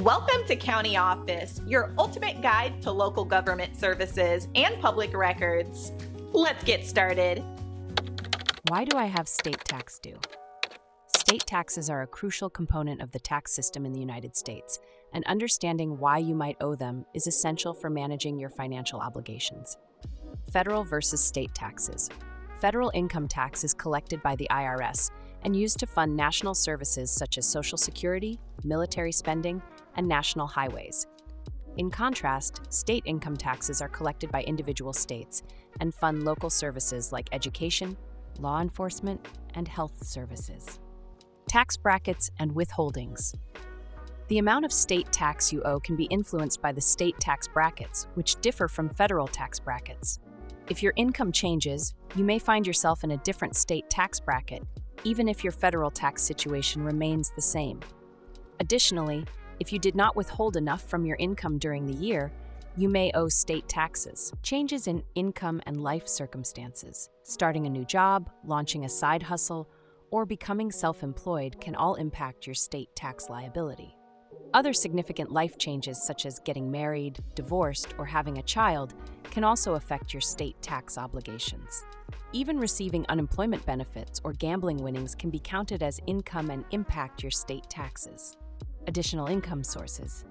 Welcome to County Office, your ultimate guide to local government services and public records. Let's get started. Why do I have state tax due? State taxes are a crucial component of the tax system in the United States, and understanding why you might owe them is essential for managing your financial obligations. Federal versus state taxes. Federal income tax is collected by the IRS and used to fund national services such as Social Security, military spending, and national highways. In contrast, state income taxes are collected by individual states and fund local services like education, law enforcement, and health services. Tax brackets and withholdings. The amount of state tax you owe can be influenced by the state tax brackets, which differ from federal tax brackets. If your income changes, you may find yourself in a different state tax bracket, even if your federal tax situation remains the same. Additionally, if you did not withhold enough from your income during the year, you may owe state taxes. Changes in income and life circumstances, starting a new job, launching a side hustle, or becoming self employed can all impact your state tax liability. Other significant life changes, such as getting married, divorced, or having a child, can also affect your state tax obligations. Even receiving unemployment benefits or gambling winnings can be counted as income and impact your state taxes. Additional income sources.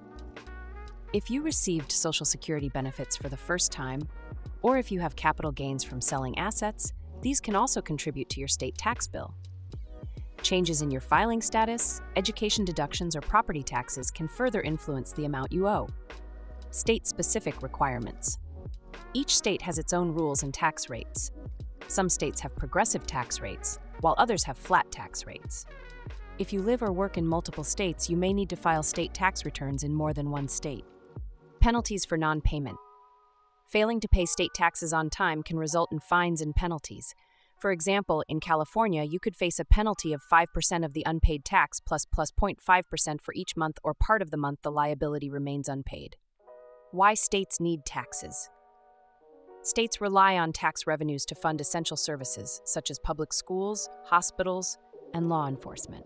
If you received Social Security benefits for the first time, or if you have capital gains from selling assets, these can also contribute to your state tax bill. Changes in your filing status, education deductions, or property taxes can further influence the amount you owe. State specific requirements. Each state has its own rules and tax rates. Some states have progressive tax rates, while others have flat tax rates. If you live or work in multiple states, you may need to file state tax returns in more than one state. Penalties for non payment. Failing to pay state taxes on time can result in fines and penalties. For example, in California, you could face a penalty of 5% of the unpaid tax plus plus 0.5% for each month or part of the month the liability remains unpaid. Why states need taxes. States rely on tax revenues to fund essential services, such as public schools, hospitals, and law enforcement.